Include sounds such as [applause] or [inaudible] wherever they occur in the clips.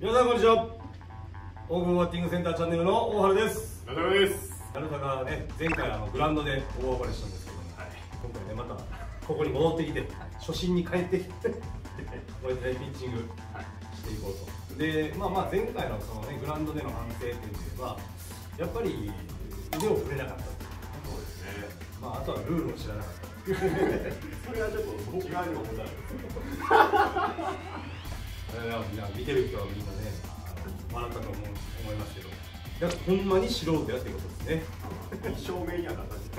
皆さんこんにちは。オープンバッティングセンターチャンネルの大原です。中野です。あなたがね前回あのグラウンドで大暴れしたんですけども、はい、今回ねまたここに戻ってきて初心に帰って [laughs] きてこれでピッチングしていこうと。でまあまあ前回のそのねグラウンドでの反省点で言えばやっぱり腕を振れなかったそうですね。まああとはルールを知らなかった。[laughs] それはちょっとそっち側にも問題あるいやみんな見てる人はみんなね笑ったと思う思いますけど。だからほんまに素人やっていうことですね。一生目にはなったんです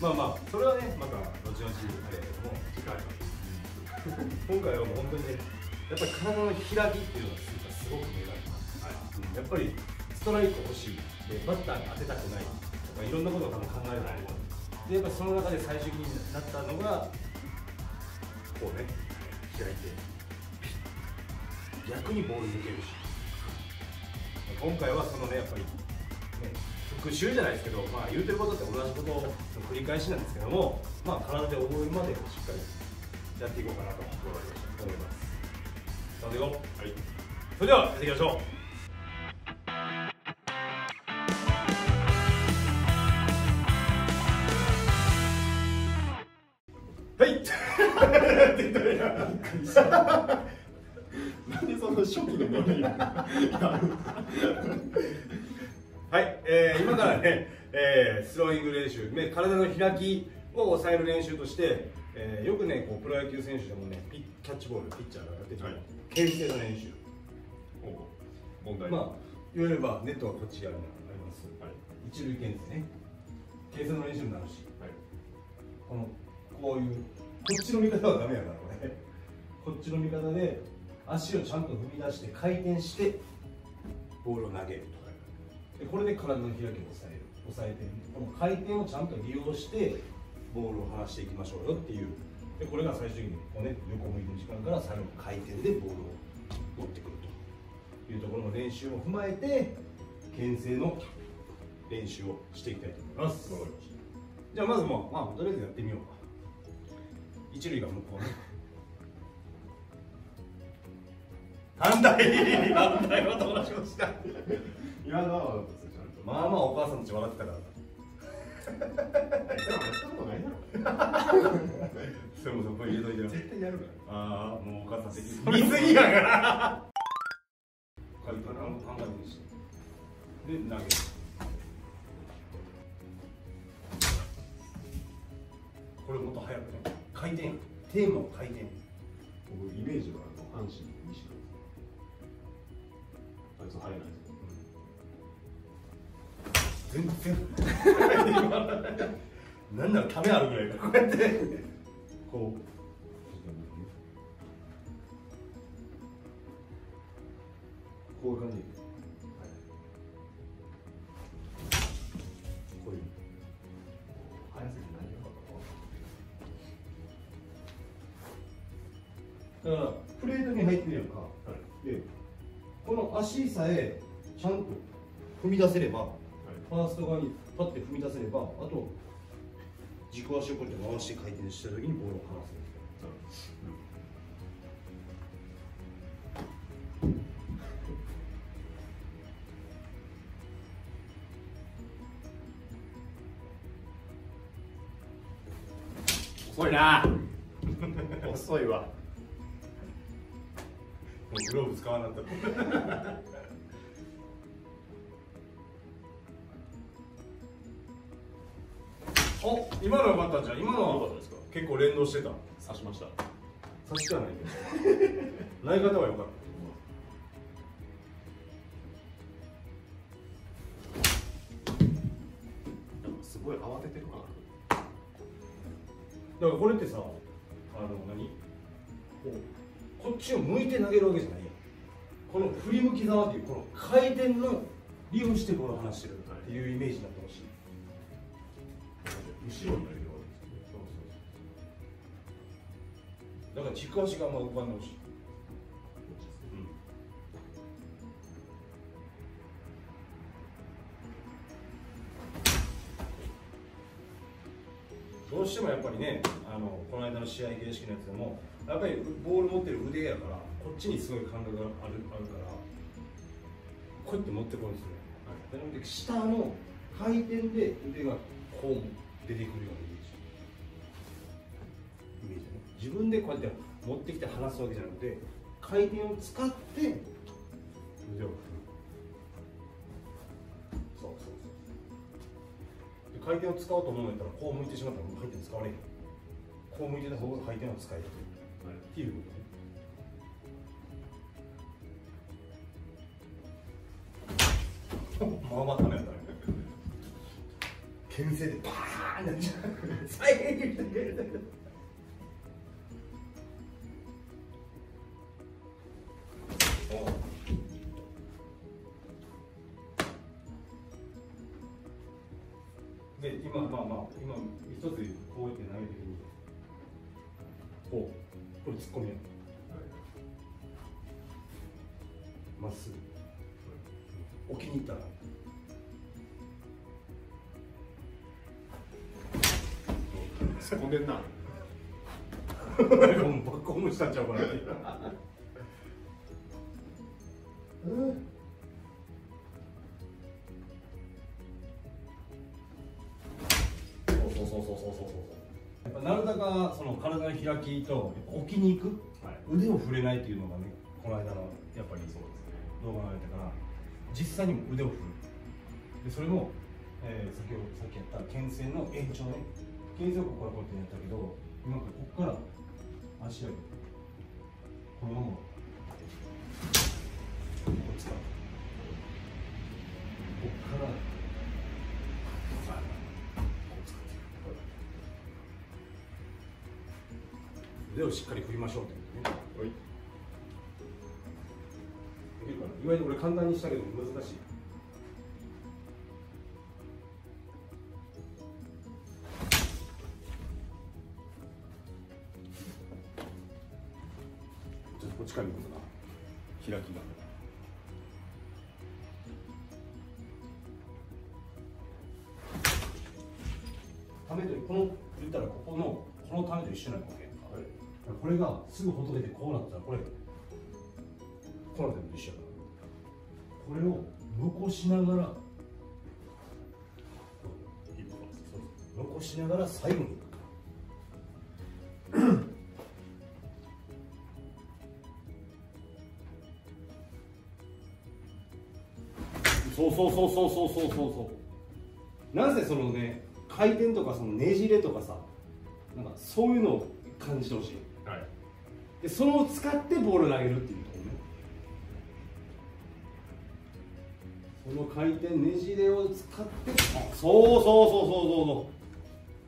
まあまあそれはねまた後々あれやけども。次回は今回はもう本当にねやっぱり体の開きっていうのがすごく目があります、はい、やっぱりストライク欲しい。でバッターに当てたくない。とかいろんなことを多分考えると思う。でやっぱりその中で最終的になったのがこうね。開いて逆にボール抜けるし今回はそのねやっぱり、ね、復習じゃないですけど、まあ、言うてることって同じことの繰り返しなんですけども、まあ、体で覚えるまでしっかりやっていこうかなと思います。さあ、ではい、それではやっていきましょう。はい。なんでその初期のノリはい、えー、今からね、えー、スローイング練習、ね、体の開きを抑える練習として、えー、よくねこうプロ野球選手でもねピッキャッチボールピッチャーがやってる、はい。牽制の練習。問題。まあ言えればネットはこっち側にあります、はい。一塁牽制ね。牽制の練習になるし。はい。このこういうこっちの見方はダメやからこれこっちの見方で足をちゃんと踏み出して回転してボールを投げるとでこれで体の開きを抑える。抑えてこの回転をちゃんと利用してボールを離していきましょうよっていう。でこれが最終的にこう、ね、横向いてる時間から最後の回転でボールを持ってくるというところの練習を踏まえて牽制の練習をしていきたいと思います。わかりましじゃあまずもう、まあ、とりあえずやってみようか。一塁が向こうね反対反対は友達をした？た今のはちゃんと。まあまあお母さんたち笑ってたから。[laughs] あいつらもやったことないだろそれもそこに入れといてよ。絶対やるかああもうお母さん的に。見すぎやから。軽く考えてしてで投げる。これもっと早くね。回転テーマを回転。僕イメージはあの阪神の西野あいつ入らない。全然なんならためあるぐらいかこうやってこうこういう感じ。こういう早すぎて何が分かだからプレートに入ってるやんか、はいでこの足さえちゃんと踏み出せれば、ファースト側にパッて踏み出せればあと軸足をこうやって回して回転した時にボールを離せる遅いな。[laughs] 遅いわグローブ使わなかったお今のは良かったんじゃん今のは結構連動してた。刺しました。差しではないけど投げ方は良かったすごい慌ててるな。だからこれってさあの何？こっちを向いて投げるわけじゃないやんこの振り向き側っていうこの回転の利用してボールを離してるっていうイメージになってほしい。後ろに投げるわけですよねだから軸足があんま浮かんでほしい、どうしてもやっぱりねのこの間の試合形式のやつでもやっぱりボール持ってる腕やからこっちにすごい感覚があるあるからこうやって持ってこるんですよ、はい、なので下の回転で腕がこう出てくるようなイメージ。イメージね。自分でこうやって持ってきて離すわけじゃなくて回転を使って腕を振る。そうそうそう。回転を使おうと思うんやったらこう向いてしまったら回転使われへん。こう向いてた方が回転は使えるっていうことねまあまあダメやったね牽制でバーンなっちゃう最悪だけどで今まあまあ今一つこうやって投げてる。これ突っ込みやまっすぐ。置きに行ったら。突っ込んでんな。[laughs] もうバックホームしたんちゃうかなうん。そうそうそうそうそうそうなるたかその体の開きと置きに行く、はい。腕を触れないっていうのがねこの間のやっぱりそうですね。動画が出たから実際にも腕を振る。でそれも、えー、先ほどさっきやった牽制の延長ね。牽制をここからこうやってやったけど今からここから足上げてこのままこう使う。ここから腕をしっかり振りましょうってことね。はい。できるかな。いわゆる俺簡単にしたけど難しい。ちょっとこっちから見るか。な開きが。ためとこの言ったらここのこのためと一緒なわけやんかはいこれがすぐほどけてこうなったらこれこうなっても一緒これを残しながら残しながら最後に。そうそうそうそうそうそうそう。なぜそのね回転とかそのねじれとかさなんかそういうのを感じてほしい。でそれを使ってボールを投げるっていうところね。その回転ねじれを使ってあそうそうそうそうそう。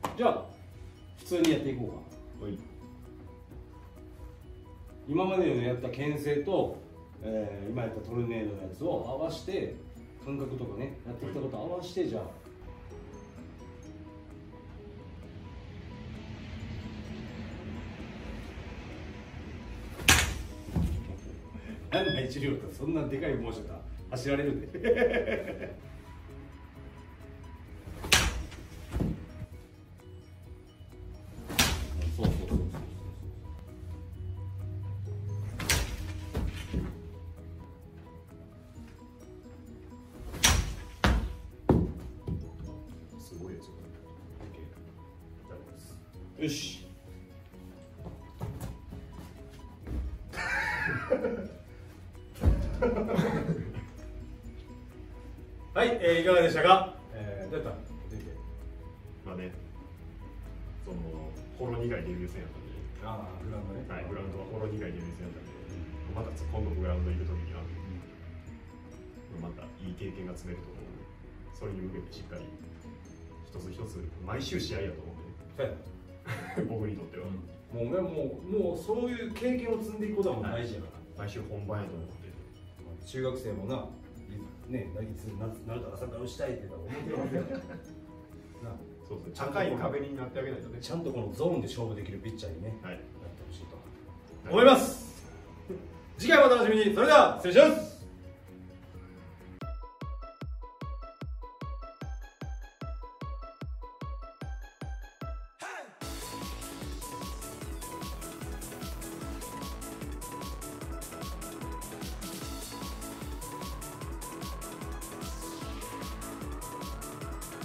そうじゃあ普通にやっていこうか。はい。今までのやった牽制と、えー今やったトルネードのやつを合わせて感覚とかねやってきたこと合わせてじゃあとそんなでかいモーションだ走られるで。そうそうそうそう。すごいよしはい、えー、いかがでしたか、えー、どうやった？出てまあねそのほろ苦いデビュー戦やったんで。ああグラウンドね。はい、グラウンドはほろ苦いデビュー戦やったんで、また今度グラウンド行くときには、またいい経験が積めると思うので、それに向けてしっかり一つ一つ毎週試合やと思うんそうやで、[laughs] 僕にとっては、もうねもうもうそういう経験を積んでいくことはもう大事やから、毎週本番やと思って、中学生もなね来月ななると朝からしたいって言ったら思ってるはずやから。な [laughs] そうですね、高い壁になってあげないとね。ちゃんとこのゾーンで勝負できるピッチャーにねはい、なってほしいと思います。次回もお楽しみに。それでは失礼します